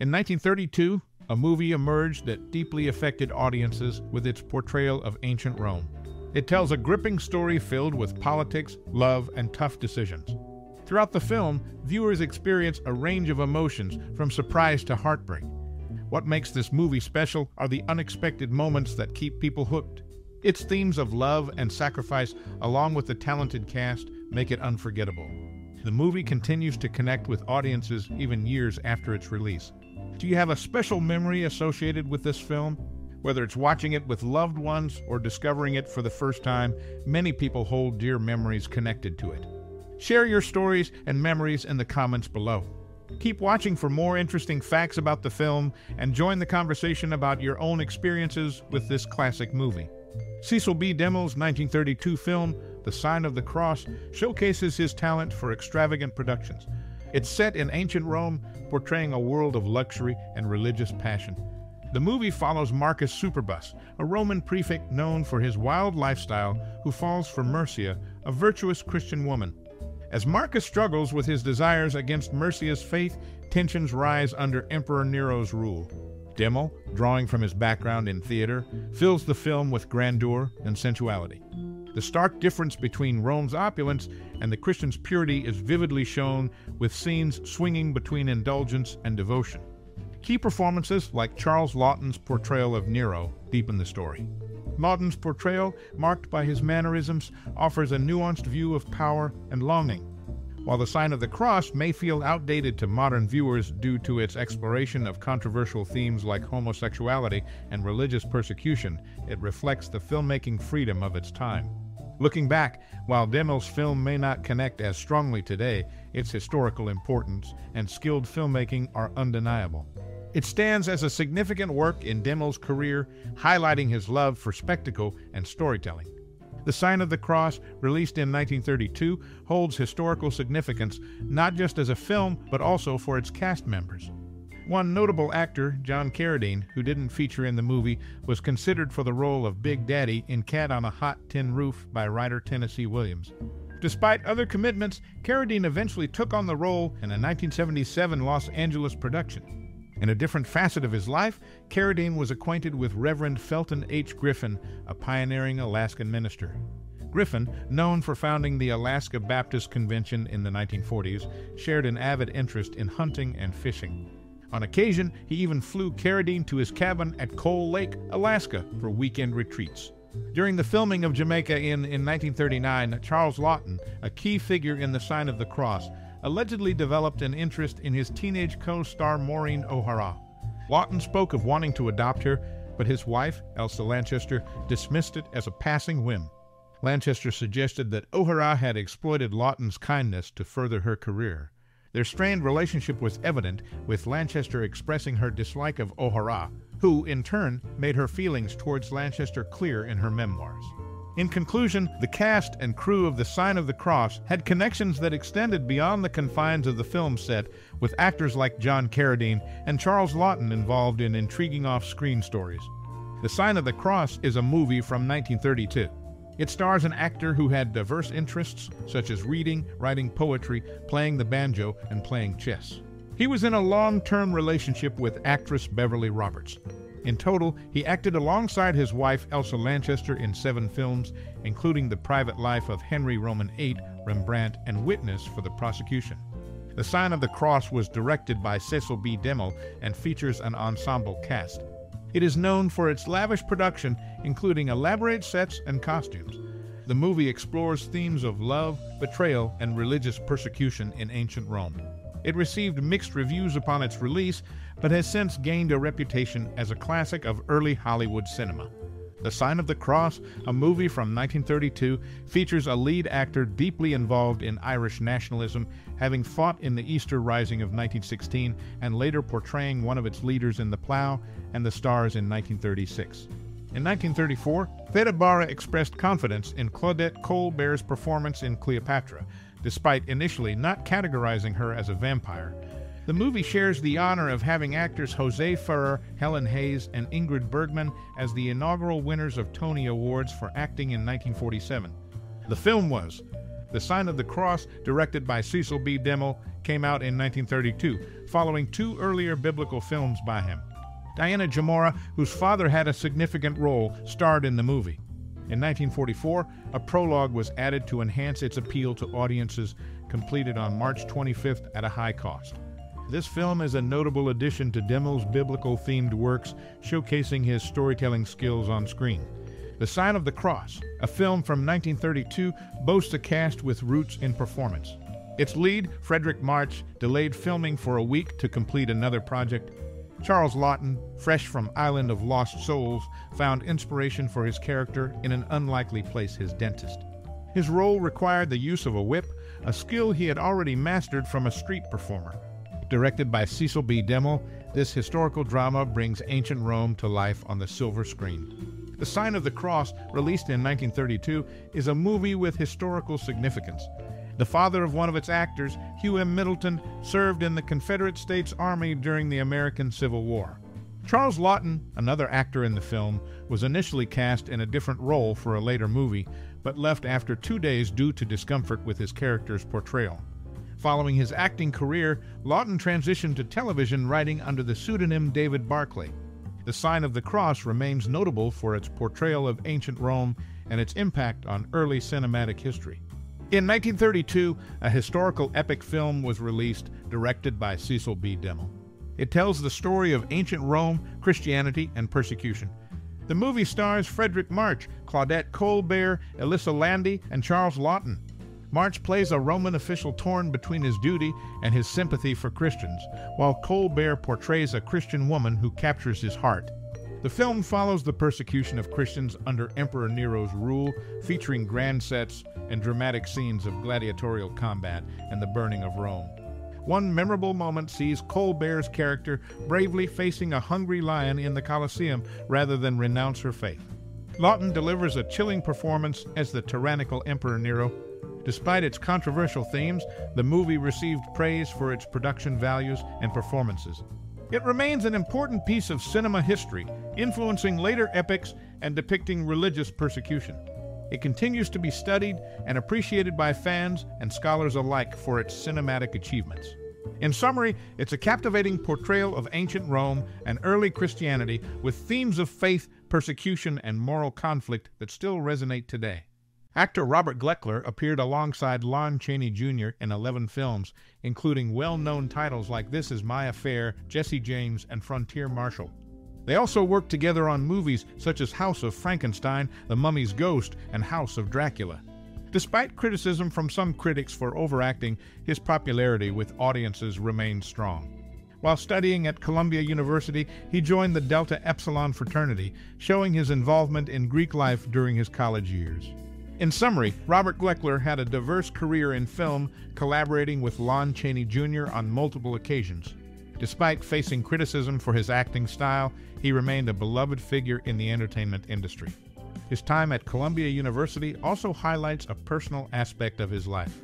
In 1932, a movie emerged that deeply affected audiences with its portrayal of ancient Rome. It tells a gripping story filled with politics, love, and tough decisions. Throughout the film, viewers experience a range of emotions from surprise to heartbreak. What makes this movie special are the unexpected moments that keep people hooked. Its themes of love and sacrifice, along with the talented cast, make it unforgettable. The movie continues to connect with audiences even years after its release. Do you have a special memory associated with this film? Whether it's watching it with loved ones or discovering it for the first time, many people hold dear memories connected to it. Share your stories and memories in the comments below. Keep watching for more interesting facts about the film and join the conversation about your own experiences with this classic movie. Cecil B. DeMille's 1932 film, The Sign of the Cross, showcases his talent for extravagant productions. It's set in ancient Rome, portraying a world of luxury and religious passion. The movie follows Marcus Superbus, a Roman prefect known for his wild lifestyle who falls for Mercia, a virtuous Christian woman. As Marcus struggles with his desires against Mercia's faith, tensions rise under Emperor Nero's rule. DeMille, drawing from his background in theater, fills the film with grandeur and sensuality. The stark difference between Rome's opulence and the Christian's purity is vividly shown with scenes swinging between indulgence and devotion. Key performances like Charles Laughton's portrayal of Nero deepen the story. Laughton's portrayal, marked by his mannerisms, offers a nuanced view of power and longing. While the sign of the cross may feel outdated to modern viewers due to its exploration of controversial themes like homosexuality and religious persecution, it reflects the filmmaking freedom of its time. Looking back, while DeMille's film may not connect as strongly today, its historical importance and skilled filmmaking are undeniable. It stands as a significant work in DeMille's career, highlighting his love for spectacle and storytelling. The Sign of the Cross, released in 1932, holds historical significance not just as a film, but also for its cast members. One notable actor, John Carradine, who didn't feature in the movie, was considered for the role of Big Daddy in Cat on a Hot Tin Roof by writer Tennessee Williams. Despite other commitments, Carradine eventually took on the role in a 1977 Los Angeles production. In a different facet of his life, Carradine was acquainted with Reverend Felton H. Griffin, a pioneering Alaskan minister. Griffin, known for founding the Alaska Baptist Convention in the 1940s, shared an avid interest in hunting and fishing. On occasion, he even flew Carradine to his cabin at Coal Lake, Alaska, for weekend retreats. During the filming of Jamaica Inn, in 1939, Charles Laughton, a key figure in The Sign of the Cross, allegedly developed an interest in his teenage co star Maureen O'Hara. Laughton spoke of wanting to adopt her, but his wife, Elsa Lanchester, dismissed it as a passing whim. Lanchester suggested that O'Hara had exploited Laughton's kindness to further her career. Their strained relationship was evident, with Lanchester expressing her dislike of O'Hara, who, in turn, made her feelings towards Lanchester clear in her memoirs. In conclusion, the cast and crew of The Sign of the Cross had connections that extended beyond the confines of the film set, with actors like John Carradine and Charles Laughton involved in intriguing off screen stories. The Sign of the Cross is a movie from 1932. It stars an actor who had diverse interests, such as reading, writing poetry, playing the banjo, and playing chess. He was in a long term relationship with actress Beverly Roberts. In total, he acted alongside his wife Elsa Lanchester in seven films, including The Private Life of Henry Roman VIII, Rembrandt, and Witness for the prosecution. The Sign of the Cross was directed by Cecil B. DeMille and features an ensemble cast. It is known for its lavish production, including elaborate sets and costumes. The movie explores themes of love, betrayal, and religious persecution in ancient Rome. It received mixed reviews upon its release, but has since gained a reputation as a classic of early Hollywood cinema. The Sign of the Cross, a movie from 1932, features a lead actor deeply involved in Irish nationalism, having fought in the Easter Rising of 1916 and later portraying one of its leaders in The Plough and The Stars in 1936. In 1934, Theda Bara expressed confidence in Claudette Colbert's performance in Cleopatra, despite initially not categorizing her as a vampire. The movie shares the honor of having actors Jose Ferrer, Helen Hayes, and Ingrid Bergman as the inaugural winners of Tony Awards for acting in 1947. The film was The Sign of the Cross, directed by Cecil B. DeMille, came out in 1932, following two earlier biblical films by him. Diana Gemora, whose father had a significant role, starred in the movie. In 1944, a prologue was added to enhance its appeal to audiences, completed on March 25th at a high cost. This film is a notable addition to DeMille's biblical themed works, showcasing his storytelling skills on screen. The Sign of the Cross, a film from 1932, boasts a cast with roots in performance. Its lead, Fredric March, delayed filming for a week to complete another project. Charles Laughton, fresh from Island of Lost Souls, found inspiration for his character in an unlikely place, his dentist. His role required the use of a whip, a skill he had already mastered from a street performer. Directed by Cecil B. DeMille, this historical drama brings ancient Rome to life on the silver screen. The Sign of the Cross, released in 1932, is a movie with historical significance. The father of one of its actors, Hugh M. Middleton, served in the Confederate States Army during the American Civil War. Charles Laughton, another actor in the film, was initially cast in a different role for a later movie, but left after two days due to discomfort with his character's portrayal. Following his acting career, Laughton transitioned to television writing under the pseudonym David Barclay. The Sign of the Cross remains notable for its portrayal of ancient Rome and its impact on early cinematic history. In 1932, a historical epic film was released, directed by Cecil B. DeMille. It tells the story of ancient Rome, Christianity, and persecution. The movie stars Fredric March, Claudette Colbert, Elissa Landi, and Charles Laughton. March plays a Roman official torn between his duty and his sympathy for Christians, while Colbert portrays a Christian woman who captures his heart. The film follows the persecution of Christians under Emperor Nero's rule, featuring grand sets and dramatic scenes of gladiatorial combat and the burning of Rome. One memorable moment sees Colbert's character bravely facing a hungry lion in the Colosseum rather than renounce her faith. Laughton delivers a chilling performance as the tyrannical Emperor Nero, Despite its controversial themes, the movie received praise for its production values and performances. It remains an important piece of cinema history, influencing later epics and depicting religious persecution. It continues to be studied and appreciated by fans and scholars alike for its cinematic achievements. In summary, it's a captivating portrayal of ancient Rome and early Christianity with themes of faith, persecution, and moral conflict that still resonate today. Actor Robert Gleckler appeared alongside Lon Chaney Jr. in 11 films, including well known titles like This Is My Affair, Jesse James, and Frontier Marshal. They also worked together on movies such as House of Frankenstein, The Mummy's Ghost, and House of Dracula. Despite criticism from some critics for overacting, his popularity with audiences remained strong. While studying at Columbia University, he joined the Delta Epsilon fraternity, showing his involvement in Greek life during his college years. In summary, Robert Gleckler had a diverse career in film, collaborating with Lon Chaney Jr. on multiple occasions. Despite facing criticism for his acting style, he remained a beloved figure in the entertainment industry. His time at Columbia University also highlights a personal aspect of his life.